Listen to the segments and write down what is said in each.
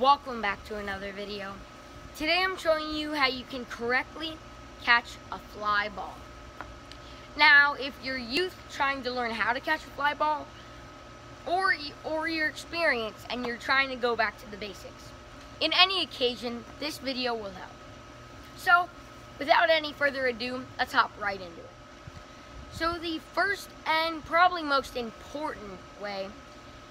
welcome back to another video. Today I'm showing you how you can correctly catch a fly ball. Now, if you're youth trying to learn how to catch a fly ball, or, or you're experienced and you're trying to go back to the basics, in any occasion, this video will help. So, without any further ado, let's hop right into it. So the first and probably most important way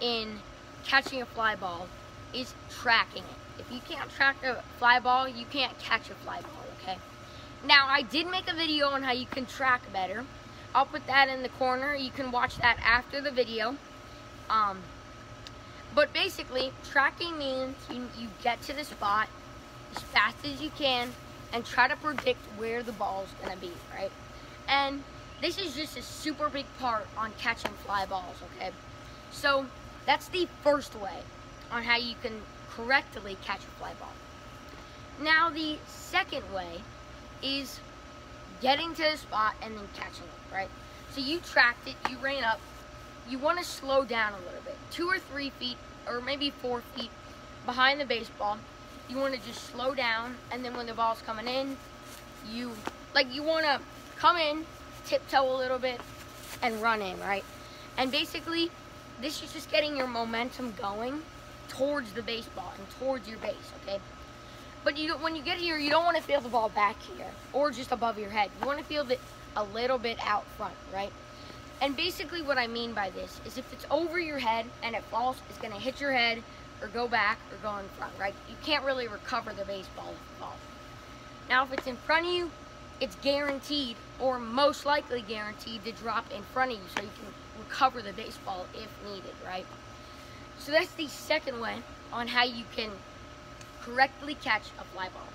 in catching a fly ball is tracking it. If you can't track a fly ball, you can't catch a fly ball, okay? Now, I did make a video on how you can track better. I'll put that in the corner. You can watch that after the video. Um, but basically, tracking means you, you get to the spot as fast as you can and try to predict where the ball's to be, right? And this is just a super big part on catching fly balls, okay? So, that's the first way on how you can correctly catch a fly ball. Now the second way is getting to the spot and then catching it, right? So you tracked it, you ran up, you want to slow down a little bit, two or three feet or maybe four feet behind the baseball. You want to just slow down and then when the ball's coming in, you, like you want to come in, tiptoe a little bit and run in, right? And basically this is just getting your momentum going towards the baseball and towards your base, okay? But you when you get here, you don't want to feel the ball back here or just above your head. You want to feel it a little bit out front, right? And basically what I mean by this is if it's over your head and it falls, it's going to hit your head or go back or go in front, right? You can't really recover the baseball if it falls. Now, if it's in front of you, it's guaranteed or most likely guaranteed to drop in front of you so you can recover the baseball if needed, right? So that's the second way on how you can correctly catch a fly ball.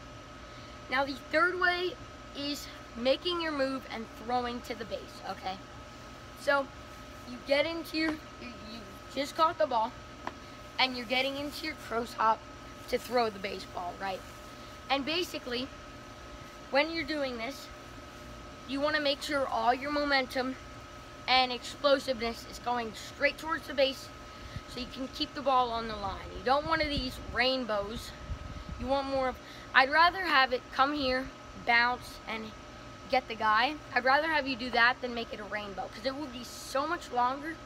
Now the third way is making your move and throwing to the base, okay? So you get into your, you, just caught the ball and you're getting into your crow hop to throw the baseball, right? And basically, when you're doing this, you want to make sure all your momentum and explosiveness is going straight towards the base so you can keep the ball on the line. You don't want of these rainbows. You want more of, I'd rather have it come here, bounce, and get the guy. I'd rather have you do that than make it a rainbow because it would be so much longer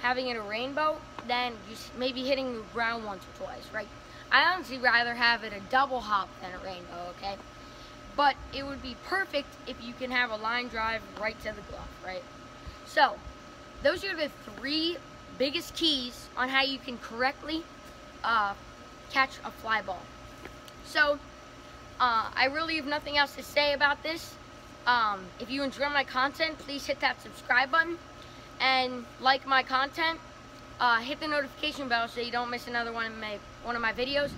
having it a rainbow than maybe hitting the ground once or twice, right? I honestly rather have it a double hop than a rainbow, okay? But it would be perfect if you can have a line drive right to the glove, right? So, those are the three biggest keys on how you can correctly uh, catch a fly ball. So, uh, I really have nothing else to say about this. Um, if you enjoy my content, please hit that subscribe button and like my content. Uh, hit the notification bell so you don't miss another one of my one of my videos.